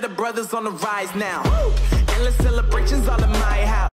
that the brothers on the rise now. Endless celebrations all in my house.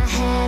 My head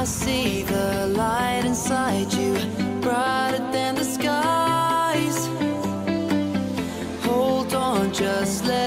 I see the light inside you, brighter than the skies. Hold on, just let